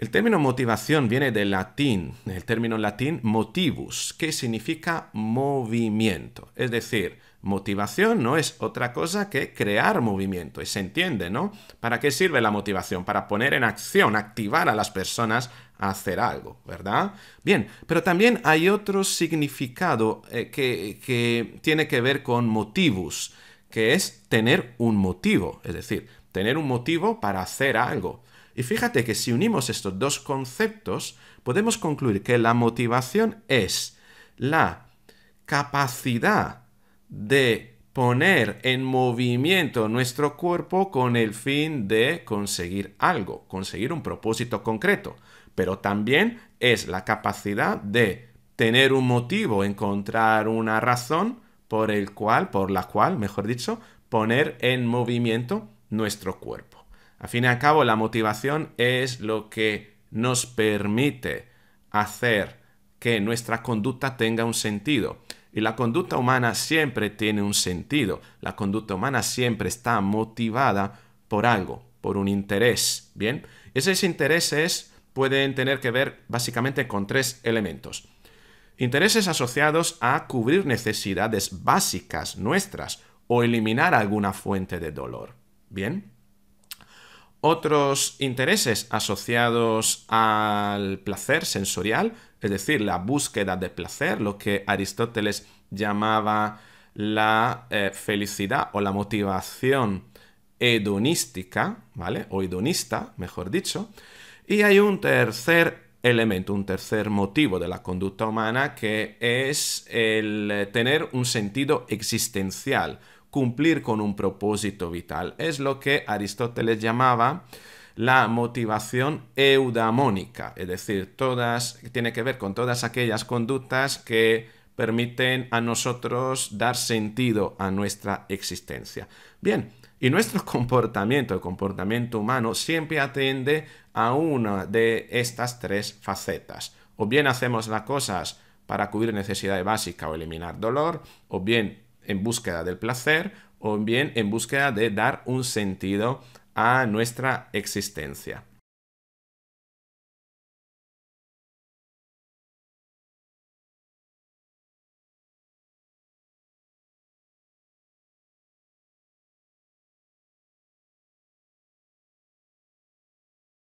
El término motivación viene del latín, el término latín motivus, que significa movimiento. Es decir, motivación no es otra cosa que crear movimiento. Y se entiende, ¿no? ¿Para qué sirve la motivación? Para poner en acción, activar a las personas a hacer algo, ¿verdad? Bien, pero también hay otro significado eh, que, que tiene que ver con motivus, que es tener un motivo, es decir, tener un motivo para hacer algo. Y fíjate que si unimos estos dos conceptos, podemos concluir que la motivación es la capacidad de poner en movimiento nuestro cuerpo con el fin de conseguir algo, conseguir un propósito concreto. Pero también es la capacidad de tener un motivo, encontrar una razón por el cual, por la cual, mejor dicho, poner en movimiento nuestro cuerpo. Al fin y al cabo, la motivación es lo que nos permite hacer que nuestra conducta tenga un sentido. Y la conducta humana siempre tiene un sentido. La conducta humana siempre está motivada por algo, por un interés. Bien, esos intereses pueden tener que ver básicamente con tres elementos. Intereses asociados a cubrir necesidades básicas nuestras o eliminar alguna fuente de dolor. Bien. Otros intereses asociados al placer sensorial, es decir, la búsqueda de placer, lo que Aristóteles llamaba la eh, felicidad o la motivación hedonística, ¿vale? O hedonista, mejor dicho. Y hay un tercer elemento, un tercer motivo de la conducta humana que es el tener un sentido existencial, cumplir con un propósito vital. Es lo que Aristóteles llamaba la motivación eudamónica, es decir, todas, tiene que ver con todas aquellas conductas que permiten a nosotros dar sentido a nuestra existencia. Bien, y nuestro comportamiento, el comportamiento humano, siempre atiende a una de estas tres facetas. O bien hacemos las cosas para cubrir necesidades básicas o eliminar dolor, o bien en búsqueda del placer o bien en búsqueda de dar un sentido a nuestra existencia.